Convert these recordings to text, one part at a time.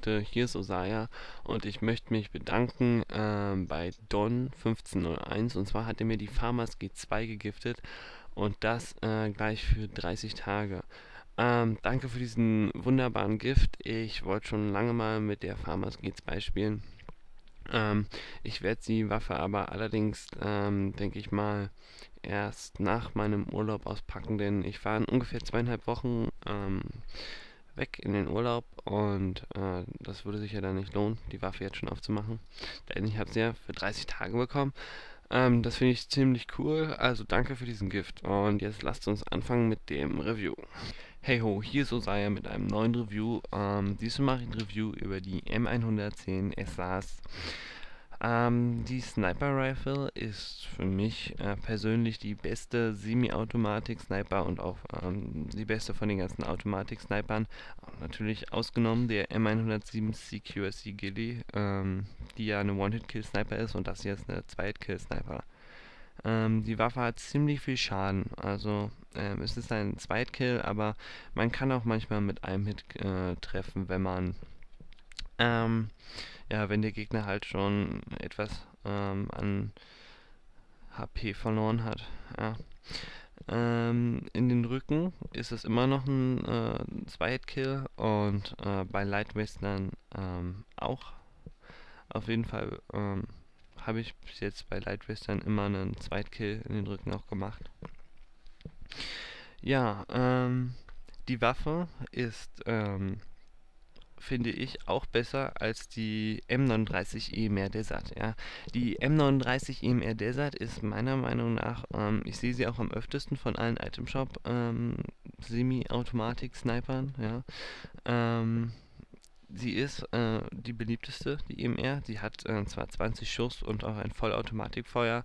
Leute, hier ist Osaya und ich möchte mich bedanken ähm, bei Don1501 und zwar hat er mir die Farmers G2 gegiftet und das äh, gleich für 30 Tage. Ähm, danke für diesen wunderbaren Gift. Ich wollte schon lange mal mit der Farmers G2 spielen. Ähm, ich werde die Waffe aber allerdings, ähm, denke ich mal, erst nach meinem Urlaub auspacken, denn ich war in ungefähr zweieinhalb Wochen ähm, weg in den Urlaub und äh, das würde sich ja dann nicht lohnen, die Waffe jetzt schon aufzumachen. Denn ich habe sie ja für 30 Tage bekommen. Ähm, das finde ich ziemlich cool, also danke für diesen Gift. Und jetzt lasst uns anfangen mit dem Review. Hey ho, hier ist Osaya mit einem neuen Review. Ähm, diesmal mache ich ein Review über die M110 SAs. Ähm, die Sniper Rifle ist für mich äh, persönlich die beste Semi-Automatik-Sniper und auch ähm, die beste von den ganzen Automatik-Snipern. Natürlich ausgenommen der M107 CQSC Gilly, ähm, die ja eine One-Hit-Kill-Sniper ist und das hier ist eine Zweit-Kill-Sniper. Ähm, die Waffe hat ziemlich viel Schaden, also ähm, es ist ein Zweitkill, aber man kann auch manchmal mit einem Hit äh, treffen, wenn man ähm, ja, wenn der Gegner halt schon etwas ähm, an HP verloren hat. Ja. Ähm, in den Rücken ist es immer noch ein äh, Zweitkill und äh, bei Lightwestern ähm, auch. Auf jeden Fall ähm, habe ich bis jetzt bei Lightwestern immer einen Zweitkill in den Rücken auch gemacht. Ja, ähm, die Waffe ist ähm, finde ich auch besser als die M39 EMR Desert. Ja. Die M39 EMR Desert ist meiner Meinung nach, ähm, ich sehe sie auch am öftesten von allen Itemshop ähm, Semi-Automatik-Snipern. Ja. Ähm, sie ist äh, die beliebteste, die EMR. Sie hat äh, zwar 20 Schuss und auch ein Vollautomatikfeuer,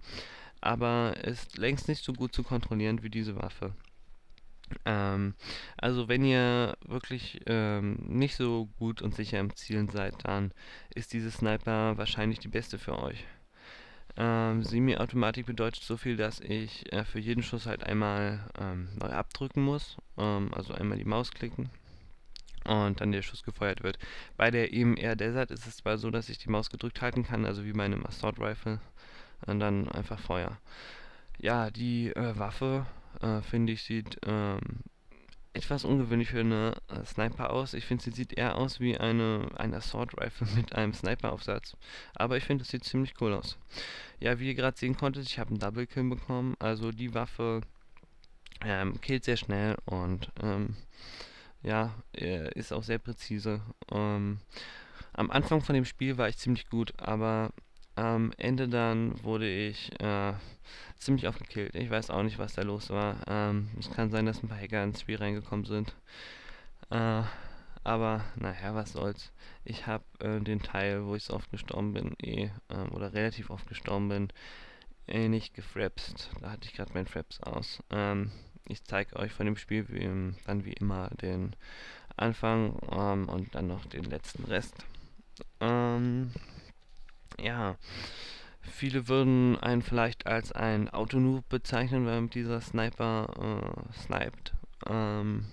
aber ist längst nicht so gut zu kontrollieren wie diese Waffe. Ähm, also wenn ihr wirklich ähm, nicht so gut und sicher im Zielen seid, dann ist diese Sniper wahrscheinlich die beste für euch. Ähm, Semi-Automatik bedeutet so viel, dass ich äh, für jeden Schuss halt einmal ähm, neu abdrücken muss, ähm, also einmal die Maus klicken und dann der Schuss gefeuert wird. Bei der EMR Desert ist es zwar so, dass ich die Maus gedrückt halten kann, also wie bei einem Assault Rifle, und dann einfach Feuer. Ja, die äh, Waffe äh, finde ich, sieht ähm, etwas ungewöhnlich für eine äh, Sniper aus. Ich finde, sie sieht eher aus wie eine, ein Assault Rifle mit einem Sniper-Aufsatz. Aber ich finde, es sieht ziemlich cool aus. Ja, wie ihr gerade sehen konntet, ich habe einen Double Kill bekommen. Also die Waffe ähm, killt sehr schnell und ähm, ja, ist auch sehr präzise. Ähm, am Anfang von dem Spiel war ich ziemlich gut, aber am Ende dann wurde ich äh, ziemlich oft gekillt. Ich weiß auch nicht, was da los war. Ähm, es kann sein, dass ein paar Hacker ins Spiel reingekommen sind. Äh, aber naja, was soll's. Ich habe äh, den Teil, wo ich so oft gestorben bin, eh, ähm, oder relativ oft gestorben bin, eh nicht gefrapst. Da hatte ich gerade meinen Fraps aus. Ähm, ich zeige euch von dem Spiel wie, dann wie immer den Anfang ähm, und dann noch den letzten Rest. Ähm, ja, viele würden einen vielleicht als ein Autonoob bezeichnen, wenn dieser Sniper äh, sniped. Ähm,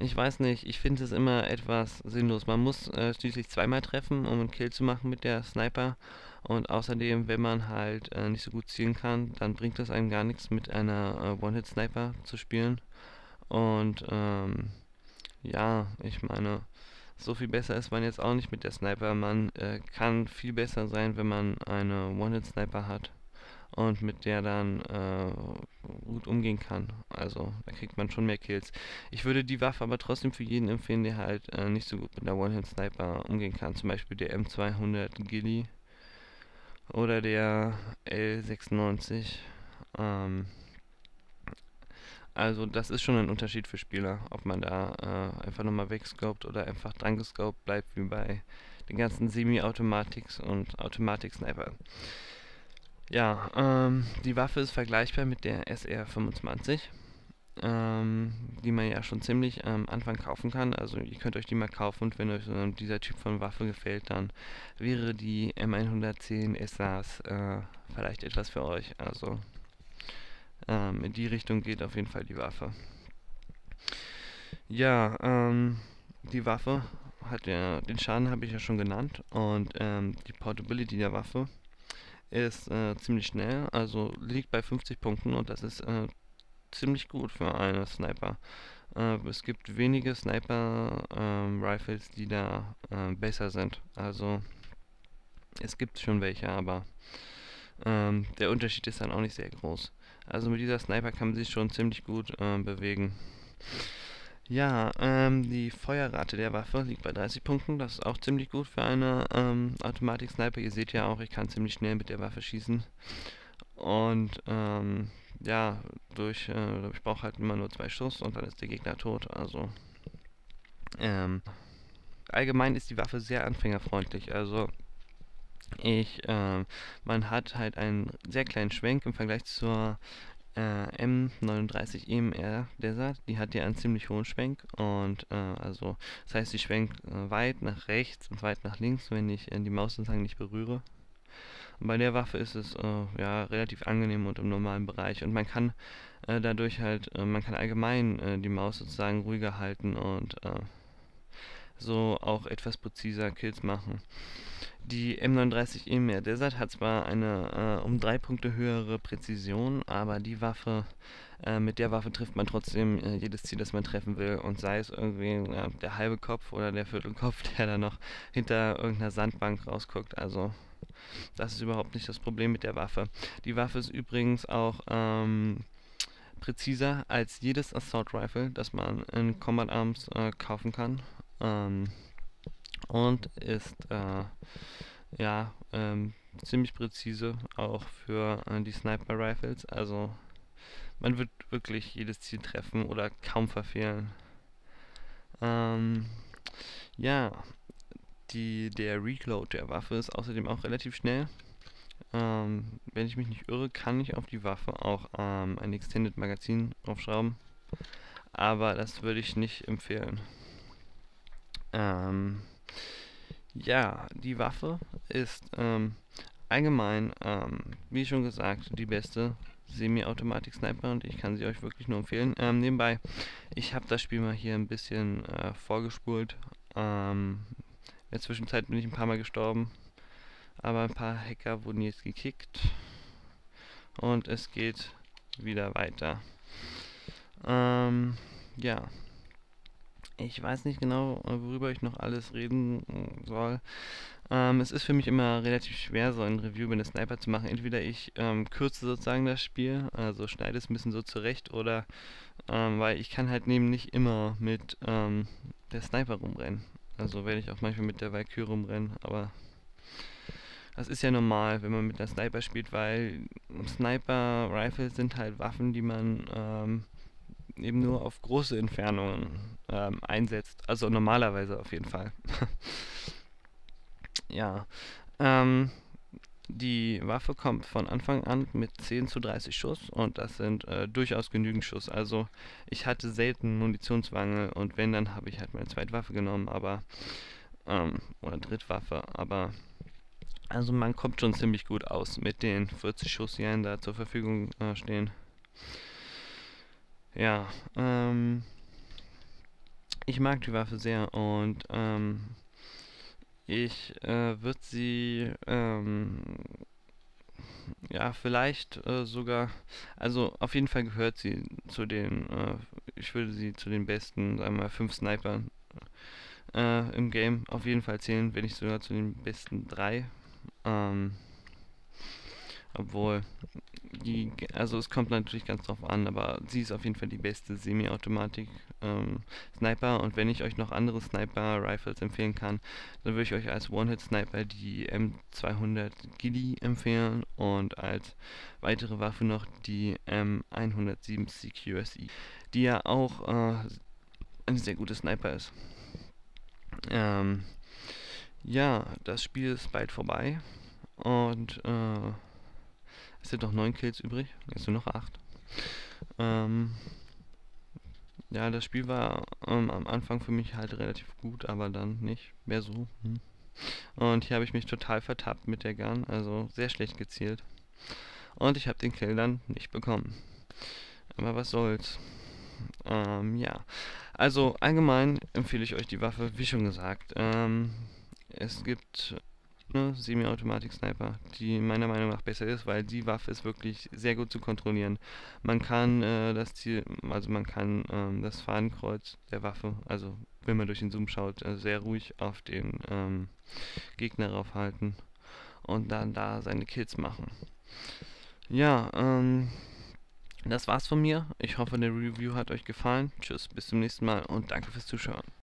ich weiß nicht, ich finde es immer etwas sinnlos. Man muss äh, schließlich zweimal treffen, um einen Kill zu machen mit der Sniper. Und außerdem, wenn man halt äh, nicht so gut zielen kann, dann bringt es einem gar nichts, mit einer äh, One-Hit-Sniper zu spielen. Und ähm, ja, ich meine, so viel besser ist man jetzt auch nicht mit der Sniper. Man äh, kann viel besser sein, wenn man eine One-Hit-Sniper hat und mit der dann äh, gut umgehen kann. Also da kriegt man schon mehr Kills. Ich würde die Waffe aber trotzdem für jeden empfehlen, der halt äh, nicht so gut mit der One-Hit-Sniper umgehen kann. Zum Beispiel der M200 Gilly oder der L96. Ähm, also das ist schon ein Unterschied für Spieler, ob man da äh, einfach nochmal wegscoped oder einfach dran gescoped bleibt, wie bei den ganzen Semi-Automatics und Automatik-Sniper. Ja, ähm, die Waffe ist vergleichbar mit der SR25, ähm, die man ja schon ziemlich am ähm, Anfang kaufen kann. Also ihr könnt euch die mal kaufen und wenn euch äh, dieser Typ von Waffe gefällt, dann wäre die M110 SAs äh, vielleicht etwas für euch. Also ähm, in die Richtung geht auf jeden Fall die Waffe. Ja, ähm, die Waffe hat ja, den Schaden habe ich ja schon genannt und ähm, die Portability der Waffe ist äh, ziemlich schnell, also liegt bei 50 Punkten und das ist äh, ziemlich gut für eine Sniper. Äh, es gibt wenige Sniper-Rifles, ähm, die da äh, besser sind. Also es gibt schon welche, aber ähm, der Unterschied ist dann auch nicht sehr groß. Also mit dieser Sniper kann man sich schon ziemlich gut äh, bewegen. Ja, ähm, die Feuerrate der Waffe liegt bei 30 Punkten. Das ist auch ziemlich gut für eine ähm, Automatik-Sniper. Ihr seht ja auch, ich kann ziemlich schnell mit der Waffe schießen. Und ähm, ja, durch, äh, ich brauche halt immer nur zwei Schuss und dann ist der Gegner tot. Also ähm, allgemein ist die Waffe sehr anfängerfreundlich. Also ich, äh, man hat halt einen sehr kleinen Schwenk im Vergleich zur äh, M39 EMR Desert, die hat ja einen ziemlich hohen Schwenk und äh, also das heißt, sie schwenkt äh, weit nach rechts und weit nach links, wenn ich äh, die Maus sozusagen nicht berühre. Und bei der Waffe ist es äh, ja relativ angenehm und im normalen Bereich und man kann äh, dadurch halt, man kann allgemein die Maus sozusagen ruhiger halten und so auch etwas präziser Kills machen. Die M39 EMR Desert hat zwar eine äh, um drei Punkte höhere Präzision, aber die Waffe, äh, mit der Waffe trifft man trotzdem äh, jedes Ziel, das man treffen will. Und sei es irgendwie der halbe Kopf oder der Viertelkopf, der da noch hinter irgendeiner Sandbank rausguckt. Also das ist überhaupt nicht das Problem mit der Waffe. Die Waffe ist übrigens auch ähm, präziser als jedes Assault Rifle, das man in Combat Arms äh, kaufen kann. Ähm, und ist äh, ja ähm, ziemlich präzise auch für äh, die Sniper Rifles. Also man wird wirklich jedes Ziel treffen oder kaum verfehlen. Ähm, ja, die, der Reload der Waffe ist außerdem auch relativ schnell. Ähm, wenn ich mich nicht irre, kann ich auf die Waffe auch ähm, ein Extended Magazin aufschrauben. Aber das würde ich nicht empfehlen. Ähm, ja, die Waffe ist ähm, allgemein, ähm, wie schon gesagt, die beste Semi-Automatik-Sniper und ich kann sie euch wirklich nur empfehlen. Ähm, nebenbei, ich habe das Spiel mal hier ein bisschen äh, vorgespult. Ähm, in der Zwischenzeit bin ich ein paar Mal gestorben, aber ein paar Hacker wurden jetzt gekickt und es geht wieder weiter. Ähm, ja. Ich weiß nicht genau, worüber ich noch alles reden äh, soll. Ähm, es ist für mich immer relativ schwer, so ein Review über eine Sniper zu machen. Entweder ich ähm, kürze sozusagen das Spiel, also schneide es ein bisschen so zurecht, oder ähm, weil ich kann halt neben nicht immer mit ähm, der Sniper rumrennen. Also werde ich auch manchmal mit der Valkyrie rumrennen, aber das ist ja normal, wenn man mit einer Sniper spielt, weil Sniper-Rifles sind halt Waffen, die man ähm, eben nur auf große Entfernungen ähm, einsetzt. Also normalerweise auf jeden Fall. ja. Ähm, die Waffe kommt von Anfang an mit 10 zu 30 Schuss und das sind äh, durchaus genügend Schuss. Also ich hatte selten Munitionswangel und wenn, dann habe ich halt meine Zweitwaffe genommen, aber ähm, oder Drittwaffe, aber also man kommt schon ziemlich gut aus mit den 40 Schuss, die einem da zur Verfügung äh, stehen. Ja, ähm, ich mag die Waffe sehr und ähm, ich äh, würde sie ähm, ja vielleicht äh, sogar, also auf jeden Fall gehört sie zu den, äh, ich würde sie zu den besten, sagen wir mal, fünf Snipern äh, im Game auf jeden Fall zählen, wenn nicht sogar zu den besten drei. Ähm, obwohl, die, also es kommt natürlich ganz drauf an, aber sie ist auf jeden Fall die beste Semi-Automatik ähm, Sniper und wenn ich euch noch andere Sniper Rifles empfehlen kann, dann würde ich euch als One-Hit-Sniper die M200 Gilly empfehlen und als weitere Waffe noch die M107 CQSI, die ja auch äh, eine sehr gute Sniper ist. Ähm, ja, das Spiel ist bald vorbei und äh, es sind noch 9 Kills übrig. Jetzt nur noch 8. Ähm, ja, das Spiel war ähm, am Anfang für mich halt relativ gut, aber dann nicht mehr so. Hm. Und hier habe ich mich total vertappt mit der Gun, also sehr schlecht gezielt. Und ich habe den Kill dann nicht bekommen. Aber was soll's. Ähm, ja. Also allgemein empfehle ich euch die Waffe, wie schon gesagt. Ähm, es gibt eine Semi-Automatik-Sniper, die meiner Meinung nach besser ist, weil die Waffe ist wirklich sehr gut zu kontrollieren. Man kann äh, das Ziel, also man kann ähm, das Fadenkreuz der Waffe, also wenn man durch den Zoom schaut, äh, sehr ruhig auf den ähm, Gegner raufhalten und dann da seine Kills machen. Ja, ähm, das war's von mir. Ich hoffe, der Review hat euch gefallen. Tschüss, bis zum nächsten Mal und danke fürs Zuschauen.